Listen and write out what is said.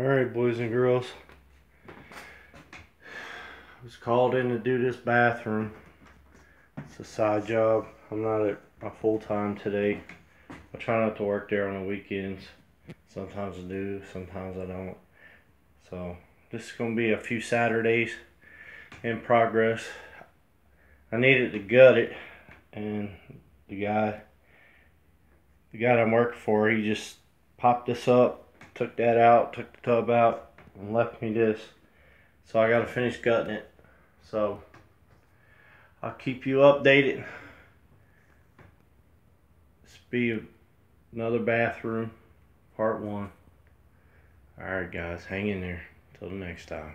Alright, boys and girls. I was called in to do this bathroom. It's a side job. I'm not at my full time today. I try not to work there on the weekends. Sometimes I do, sometimes I don't. So, this is going to be a few Saturdays in progress. I needed to gut it, and the guy, the guy I'm working for, he just popped this up took that out, took the tub out, and left me this. So I got to finish gutting it. So I'll keep you updated. This be another bathroom, part one. Alright guys, hang in there. Till the next time.